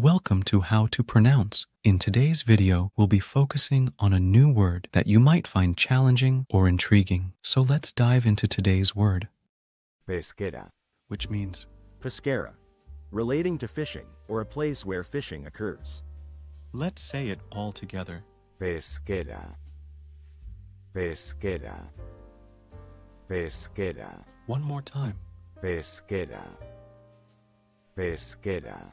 Welcome to How to Pronounce. In today's video, we'll be focusing on a new word that you might find challenging or intriguing. So let's dive into today's word, Pesquera. which means Pesquera. Relating to fishing or a place where fishing occurs. let's say it all together. Pesquera. Pesquera. Pesquera. One more time. Pesquera. Pesquera.